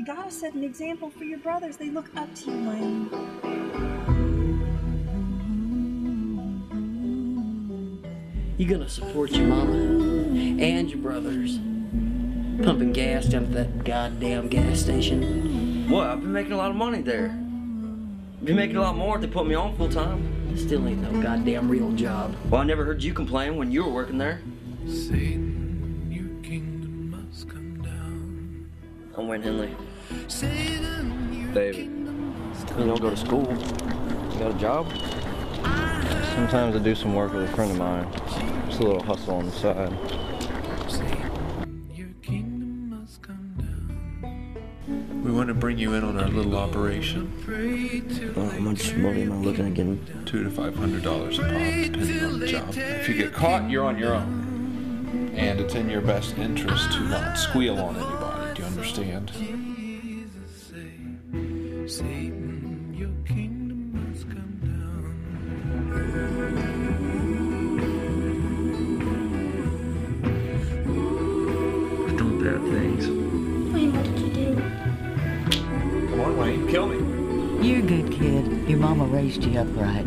You gotta set an example for your brothers. They look up to you, Wayne. You gonna support your mama and your brothers pumping gas down at that goddamn gas station? What? I've been making a lot of money there. Been making a lot more if they put me on full time. Still ain't no goddamn real job. Well, I never heard you complain when you were working there. Satan, your kingdom must come down. I'm Wayne Henley. David. You don't go to school. You got a job? Sometimes I do some work with a friend of mine. Just a little hustle on the side. Satan, your kingdom must come down. We want to bring you in on our little operation. Pray till Well, how much money am I looking at getting? two to five hundred dollars a pop, depending on the job. If you get caught, you're on your own. And it's in your best interest to not squeal on anybody. Do you understand? Satan, your kingdom must come down. Doing bad things. Wayne, what did you do? Come on, Wayne, kill me. You're a good kid. Your mama raised you up right.